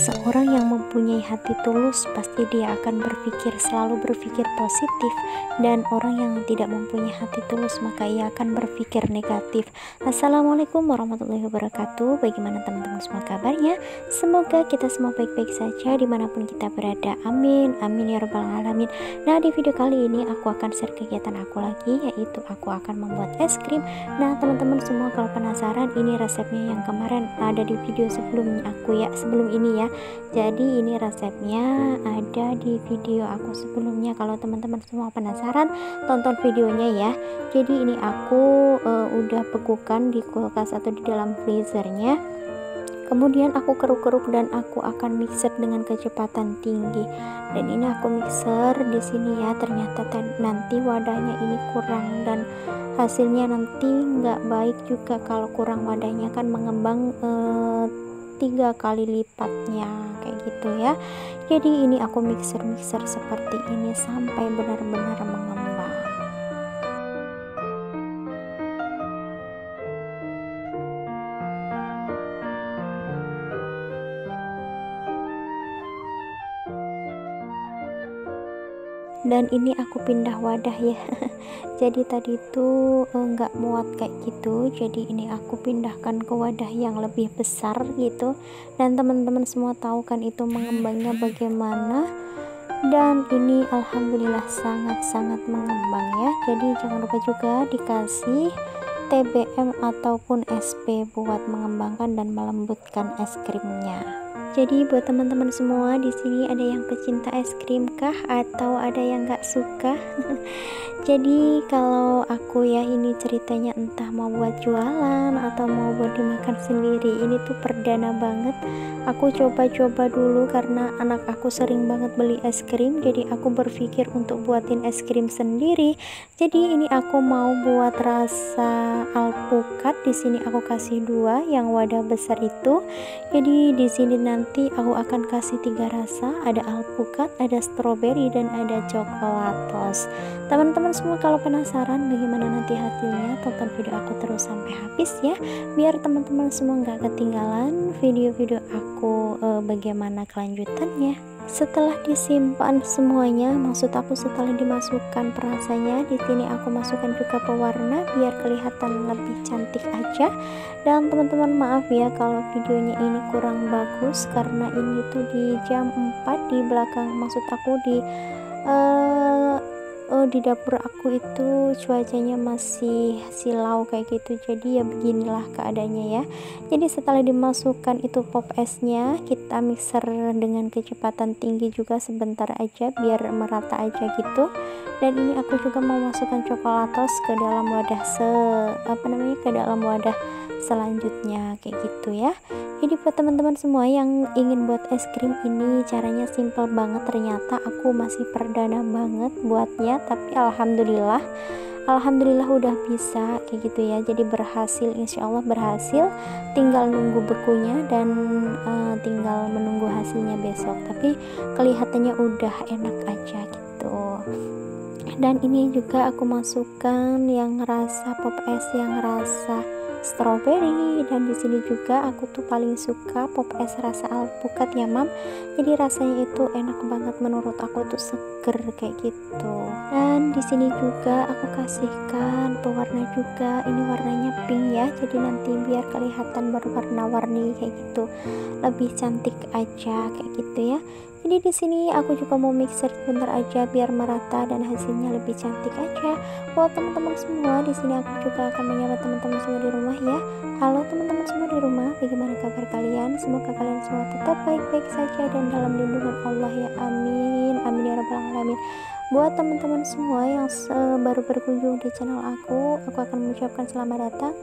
Seseorang hati tulus pasti dia akan berpikir selalu berpikir positif dan orang yang tidak mempunyai hati tulus maka ia akan berpikir negatif. Assalamualaikum warahmatullahi wabarakatuh. Bagaimana teman-teman semua kabarnya? Semoga kita semua baik-baik saja di mana pun kita berada. Amin. Amin ya rabbal alamin. Nah di video kali ini aku akan share kegiatan aku lagi yaitu aku akan membuat es krim. Nah teman-teman semua kalau penasaran ini resepnya yang kemarin ada di video sebelumnya aku ya sebelum ini ya jadi ini resepnya ada di video aku sebelumnya. Kalau teman-teman semua penasaran tonton videonya ya. Jadi ini aku uh, udah bekukan di kulkas atau di dalam freezernya. Kemudian aku keruk-keruk dan aku akan mixer dengan kecepatan tinggi. Dan ini aku mixer di sini ya. Ternyata nanti wadahnya ini kurang dan hasilnya nanti nggak baik juga. Kalau kurang wadahnya kan mengembang uh, tiga kali lipatnya kayak gitu ya. Jadi ini aku mixer-mixer seperti ini sampai benar-benar dan ini aku pindah wadah ya. Jadi tadi itu eh, muat kayak gitu. Jadi ini aku pindahkan ke wadah yang lebih besar gitu. Dan teman-teman semua tahu kan itu mengembangnya bagaimana. Dan ini alhamdulillah sangat-sangat mengembang ya. Jadi jangan lupa juga dikasih TBM ataupun SP buat mengembangkan dan melembutkan es krimnya jadi buat teman-teman semua di sini ada yang pecinta es krim kah atau ada yang gak suka? Jadi kalau aku ya ini ceritanya entah mau buat jualan atau mau buat dimakan sendiri. Ini tuh perdana banget. Aku coba-coba dulu karena anak aku sering banget beli es krim. Jadi aku berpikir untuk buatin es krim sendiri. Jadi ini aku mau buat rasa alpukat. Di sini aku kasih dua yang wadah besar itu. Jadi di sini nanti nanti aku akan kasih tiga rasa. Ada alpukat ada stroberi dan ada coklatos teman-teman semua kalau penasaran bagaimana nanti hasilnya tonton video aku terus sampai habis ya. Biar teman-teman semua nggak ketinggalan video-video aku eh, bagaimana kelanjutannya. Setelah disimpan semuanya maksud aku setelah dimasukkan perasanya di sini aku masukkan juga pewarna biar kelihatan lebih cantik aja. Dan teman-teman maaf ya kalau videonya ini kurang bagus karena ini tuh di jam 4 di belakang maksud aku di uh, oh di dapur aku itu cuacanya masih silau kayak gitu. Jadi ya beginilah keadaannya ya. Jadi setelah dimasukkan itu pop esnya kita mixer dengan kecepatan tinggi juga sebentar aja biar merata aja gitu. Dan ini aku juga mau masukkan coklatos ke dalam wadah se apa namanya ke dalam wadah selanjutnya kayak gitu ya. Jadi buat teman-teman semua yang ingin buat es krim ini caranya simple banget. Ternyata aku masih perdana banget buatnya tapi alhamdulillah Alhamdulillah udah bisa kayak gitu ya. Jadi berhasil insya Allah berhasil. Tinggal nunggu bekunya dan uh, tinggal menunggu hasilnya besok. Tapi kelihatannya udah enak aja gitu. Dan ini juga aku masukkan yang rasa pop es yang rasa strawberry. Dan di sini juga aku tuh paling suka pop es rasa alpukat ya mam. Jadi rasanya itu enak banget menurut aku tuh seger kayak gitu. Dan di sini juga aku kasihkan pewarna juga. Ini warnanya pink ya jadi nanti biar kelihatan berwarna-warni kayak gitu. Lebih cantik aja kayak gitu ya jadi di sini aku juga mau mixer sebentar aja biar merata dan hasilnya lebih cantik aja. Buat teman-teman semua, di sini aku juga akan menyapa teman-teman semua di rumah ya. Halo teman-teman semua di rumah, bagaimana kabar kalian? Semoga kalian semua tetap baik-baik saja dan dalam lindungan Allah ya. Amin. Amin ya rabbal alamin buat teman-teman semua yang baru berkunjung di channel aku aku akan mengucapkan selamat datang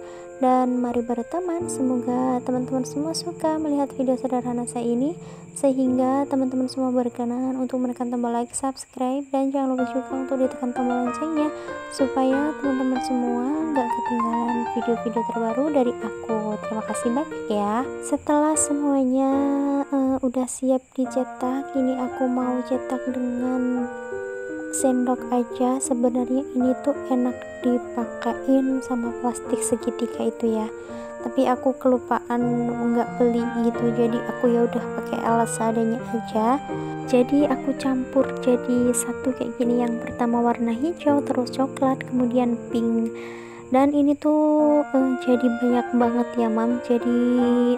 dan mari berteman. Semoga teman-teman semua suka melihat video sederhana saya ini sehingga teman-teman semua berkenan untuk menekan tombol like subscribe dan jangan lupa juga untuk ditekan tombol loncengnya supaya teman-teman semua gak ketinggalan video-video terbaru dari aku. Terima kasih banyak ya. Setelah semuanya uh, udah siap dicetak ini aku mau cetak dengan sendok aja. Sebenarnya ini tuh enak dipakein sama plastik segitiga itu ya. Tapi aku kelupaan nggak beli gitu. Jadi aku ya udah pakai alas seadanya aja. Jadi aku campur jadi satu kayak gini. Yang pertama warna hijau terus coklat kemudian pink. Dan ini tuh uh, jadi banyak banget ya mam. Jadi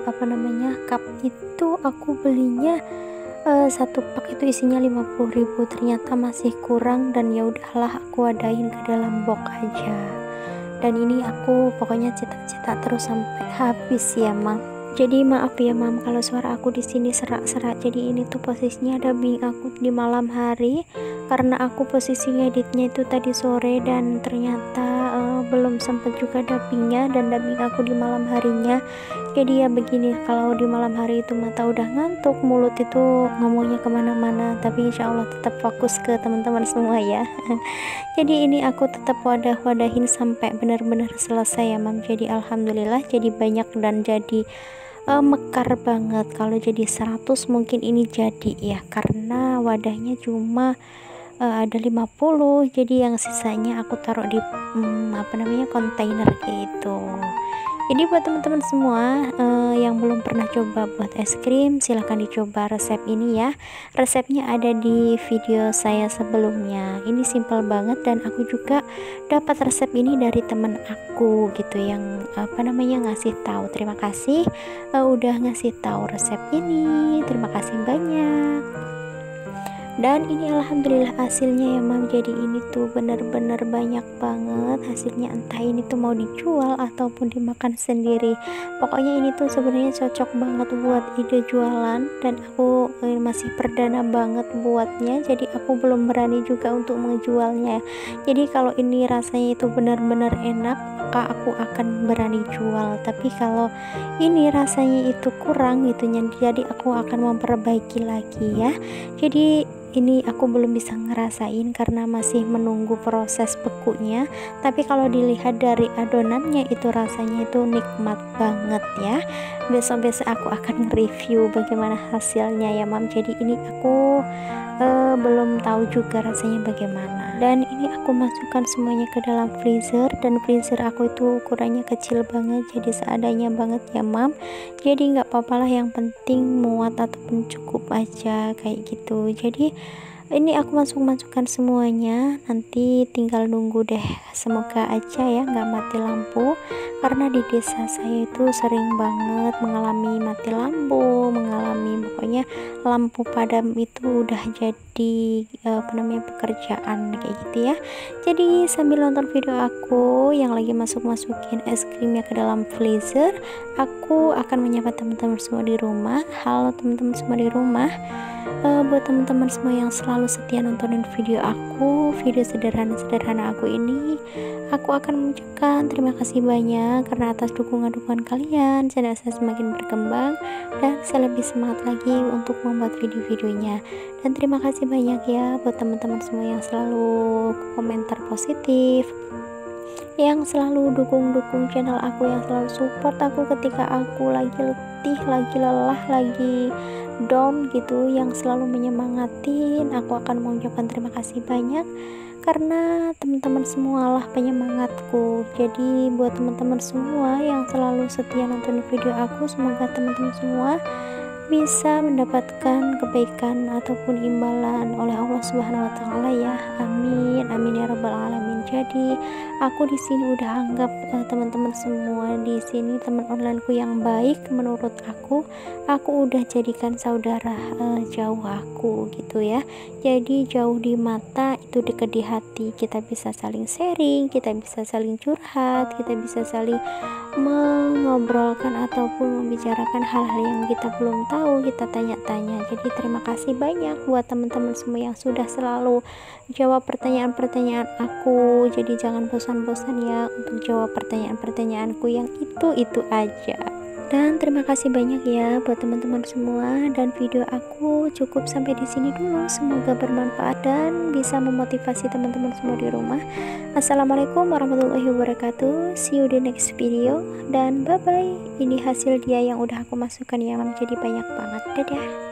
apa namanya cup itu aku belinya uh, satu pak itu isinya 50.000 ternyata masih kurang dan ya udahlah aku adain ke dalam box aja. Dan ini aku pokoknya cetak-cetak terus sampai habis ya mam. Jadi maaf ya mam kalau suara aku di sini serak-serak. Jadi ini tuh posisinya ada bing aku di malam hari karena aku posisi ngeditnya itu tadi sore dan ternyata belum sempat juga dubbingnya dan dubbing aku di malam harinya. Jadi ya begini kalau di malam hari itu mata udah ngantuk mulut itu ngomongnya ke mana-mana tapi insya Allah tetap fokus ke teman-teman semua ya. Jadi ini aku tetap wadah-wadahin sampai benar-benar selesai ya mam. Jadi Alhamdulillah jadi banyak dan jadi uh, mekar banget. Kalau jadi 100 mungkin ini jadi ya karena wadahnya cuma uh, ada 50 jadi yang sisanya aku taruh di um, apa namanya kontainer gitu. Jadi buat teman-teman semua uh, yang belum pernah coba buat es krim silahkan dicoba resep ini ya. Resepnya ada di video saya sebelumnya. Ini simple banget dan aku juga dapat resep ini dari teman aku gitu yang apa namanya ngasih tahu. Terima kasih uh, udah ngasih tahu resep ini. Terima kasih banyak dan ini alhamdulillah hasilnya ya mam. Jadi ini tuh bener-bener banyak banget hasilnya. Entah ini tuh mau dijual ataupun dimakan sendiri. Pokoknya ini tuh sebenarnya cocok banget buat ide jualan. Dan aku eh, masih perdana banget buatnya. Jadi aku belum berani juga untuk menjualnya. Jadi kalau ini rasanya itu benar-benar enak maka aku akan berani jual. Tapi kalau ini rasanya itu kurang gitu jadi aku akan memperbaiki lagi ya. Jadi ini aku belum bisa ngerasain karena masih menunggu proses bekunya. Tapi kalau dilihat dari adonannya itu rasanya itu nikmat banget ya. Besok-besok aku akan review bagaimana hasilnya ya mam. Jadi ini aku uh, belum tahu juga rasanya bagaimana. Dan ini aku masukkan semuanya ke dalam freezer dan freezer aku itu ukurannya kecil banget jadi seadanya banget ya mam. Jadi nggak apa-apa lah yang penting muat ataupun cukup aja kayak gitu. Jadi ini aku masuk masukkan semuanya. Nanti tinggal nunggu deh. Semoga aja ya nggak mati lampu. Karena di desa saya itu sering banget mengalami mati lampu mengalami pokoknya lampu padam itu udah jadi eh, apa namanya pekerjaan kayak gitu ya. Jadi sambil nonton video aku yang lagi masuk masukin es krimnya ke dalam freezer aku akan menyapa teman-teman semua di rumah. Halo teman-teman semua di rumah uh, buat teman-teman semua yang selalu setia nontonin video aku video sederhana-sederhana aku ini aku akan mengucapkan terima kasih banyak karena atas dukungan-dukungan kalian channel saya semakin berkembang dan saya lebih semangat lagi untuk membuat video-videonya. Dan terima kasih banyak ya buat teman-teman semua yang selalu komentar positif yang selalu dukung-dukung channel aku yang selalu support aku ketika aku lagi letih lagi lelah lagi down gitu yang selalu menyemangatin aku akan mengucapkan terima kasih banyak karena teman-teman semua lah penyemangatku jadi buat teman-teman semua yang selalu setia nonton video aku semoga teman-teman semua bisa mendapatkan kebaikan ataupun imbalan oleh Allah Subhanahu wa taala ya. Amin. Amin ya rabbal alamin. Jadi, aku di sini udah anggap uh, teman-teman semua di sini teman onlineku yang baik menurut aku. Aku udah jadikan saudara uh, jauh aku gitu ya. Jadi, jauh di mata itu dekat di hati. Kita bisa saling sharing, kita bisa saling curhat, kita bisa saling mengobrolkan ataupun membicarakan hal-hal yang kita belum tahu tahu kita tanya-tanya jadi terima kasih banyak buat teman-teman semua yang sudah selalu jawab pertanyaan-pertanyaan aku jadi jangan bosan-bosan ya untuk jawab pertanyaan-pertanyaanku yang itu-itu aja dan terima kasih banyak ya buat teman-teman semua dan video aku cukup sampai di sini dulu. Semoga bermanfaat dan bisa memotivasi teman-teman semua di rumah. Assalamualaikum warahmatullahi wabarakatuh. See you di next video dan bye bye. Ini hasil dia yang udah aku masukkan ya, jadi banyak banget. Dadah.